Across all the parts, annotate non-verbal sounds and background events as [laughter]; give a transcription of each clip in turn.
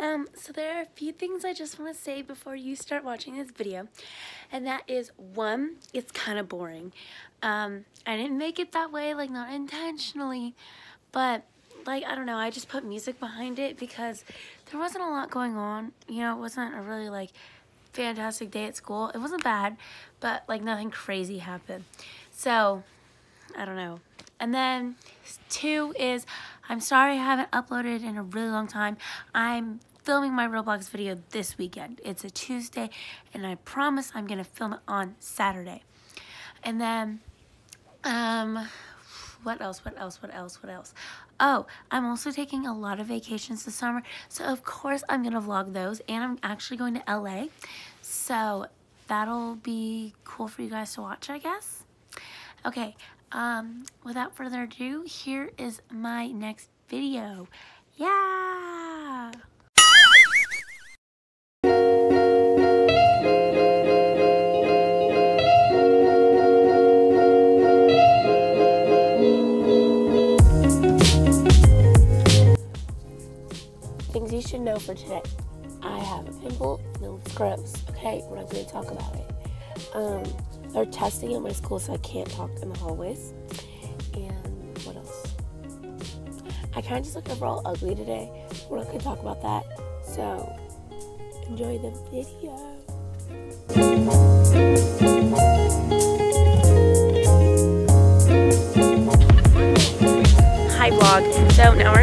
Um, so there are a few things I just want to say before you start watching this video. And that is, one, it's kind of boring. Um, I didn't make it that way, like not intentionally, but like, I don't know, I just put music behind it because there wasn't a lot going on. You know, it wasn't a really like fantastic day at school. It wasn't bad, but like nothing crazy happened. So, I don't know. And then two is, I'm sorry I haven't uploaded in a really long time. I'm filming my Roblox video this weekend. It's a Tuesday, and I promise I'm going to film it on Saturday. And then, um, what else, what else, what else, what else? Oh, I'm also taking a lot of vacations this summer, so of course I'm going to vlog those, and I'm actually going to LA, so that'll be cool for you guys to watch, I guess. Okay, um, without further ado, here is my next video. Yeah! You should know for today. I have a pimple and it looks gross. Okay, we're not going to talk about it. Um, they're testing at my school, so I can't talk in the hallways. And what else? I kind of just look overall ugly today. We're not going to talk about that. So, enjoy the video.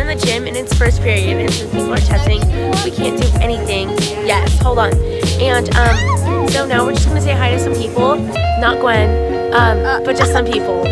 The gym and it's first period and since people are testing, we can't do anything. Yes, hold on. And um, so now we're just gonna say hi to some people. Not Gwen, um, but just some people.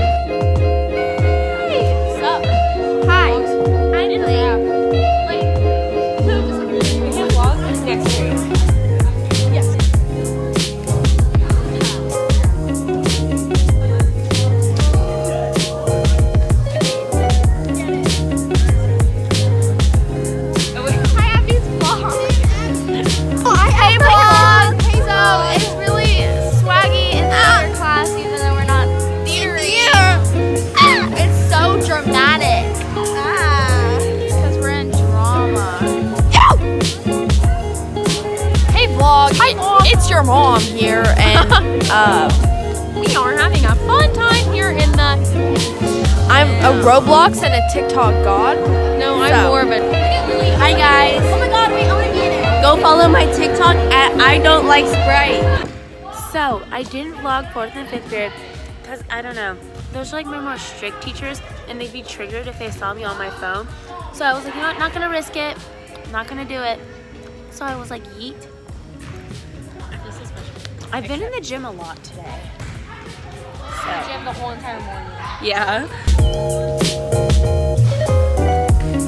Vlog. It- It's your mom here, and [laughs] uh, we are having a fun time here in the. I'm a Roblox and a TikTok god. No, I'm So- more of a. Hi guys. Oh my god, wait, I want to get it. Go follow my TikTok at I don't like Sprite. So I didn't vlog fourth and fifth grade because I don't know. Those are like my more strict teachers and they'd be triggered if they saw me on my phone. So I was like, you know what, not gonna risk it. Not gonna do it. So I was like, yeet. I've been in the gym a lot today. So, Gym the whole entire morning. yeah.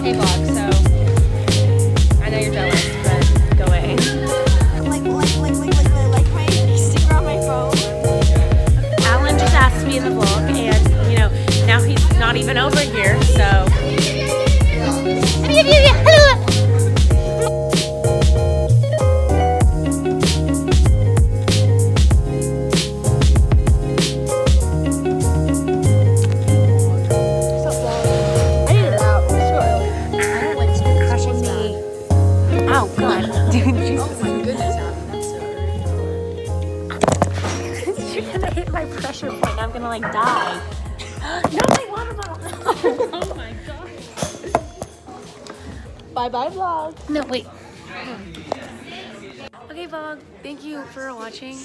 Hey vlog, so I know you're jealous, but go away. like, like, like, like, like, like my sticker on my phone. Alan just asked me in the vlog, and you know, now he's not even over here, I'm gonna like die. [gasps] no, my water bottle. [laughs] [laughs] oh my god. Bye bye, vlog. No, wait. Okay, vlog. Thank you for watching.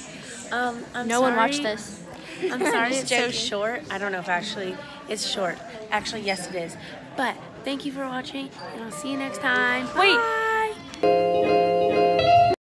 Um, I'm no one watched this. I'm [laughs] sorry it's so short. I don't know if actually it's short. Actually, yes, it is. But thank you for watching, and I'll see you next time. Wait. Bye.